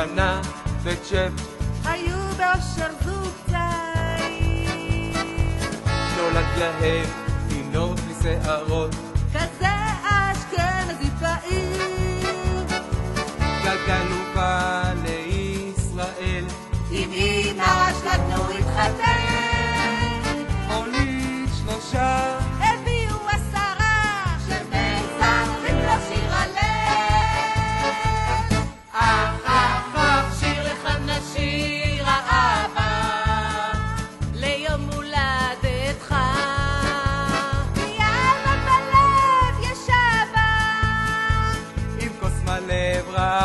קטנה וצ'פ היו באושר זוג צעיר. נולד להם תינוק משערות.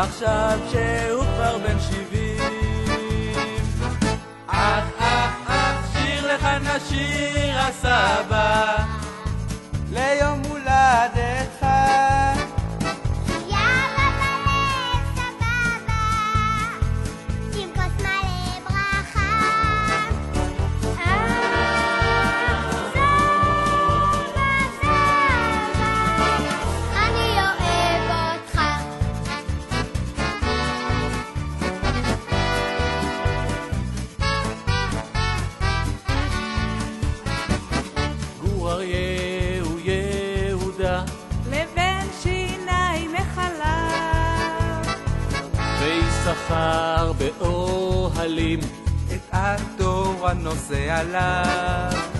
עכשיו שהוא כבר בן שבעים. אך אך אך שיר לך נשיר הסבא שכר באוהלים, את התורה נושא עליו.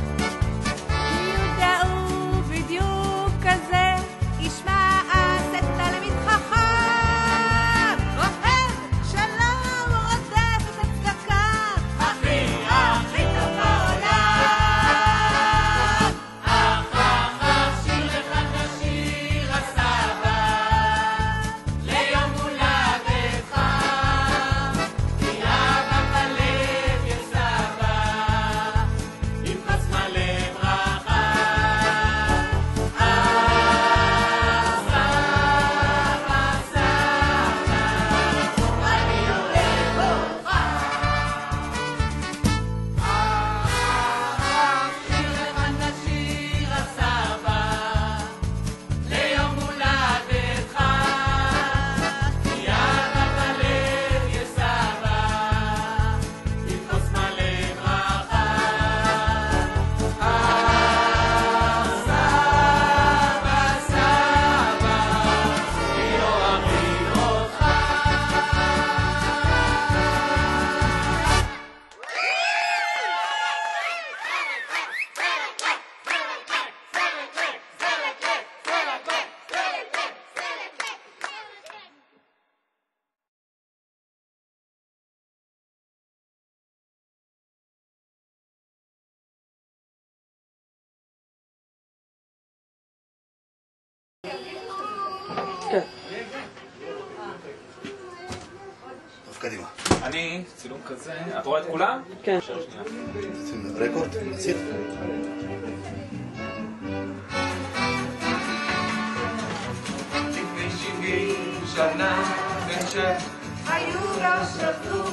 אני, צילום כזה, את רואה את כולם? כן. רקורד, נציר. שנה ושף היו גם שפטו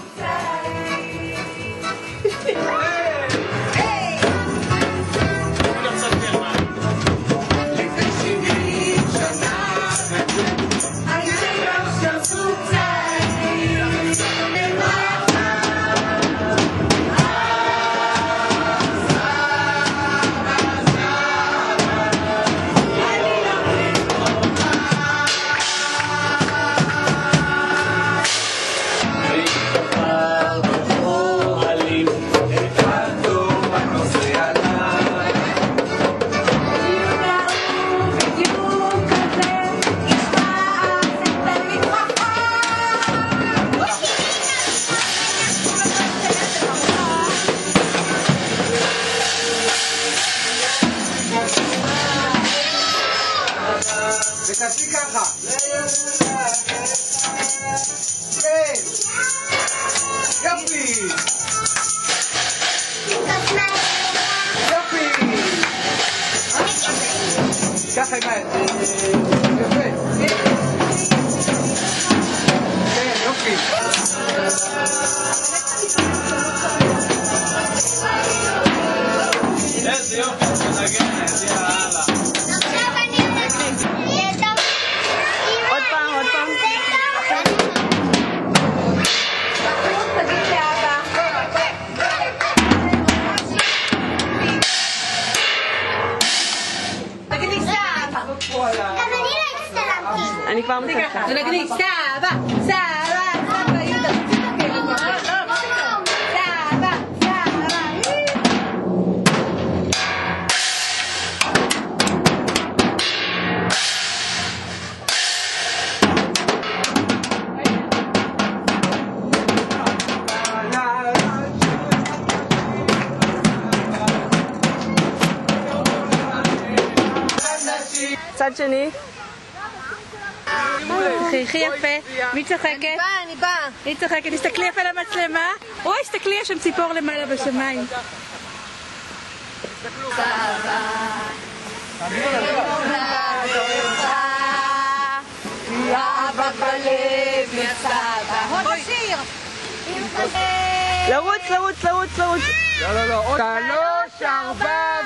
Hey! No like me. Saba, Saba, Saba. You the Saba, Saba. חייכי יפה. מי צוחקת? באה, אני באה. מי צוחקת? תסתכלי יפה למצלמה. אוי, תסתכלי, יש שם ציפור למעלה בשמיים. עוד. לרוץ, לרוץ, לרוץ, לרוץ. לא, לא, לא. שלוש, ארבע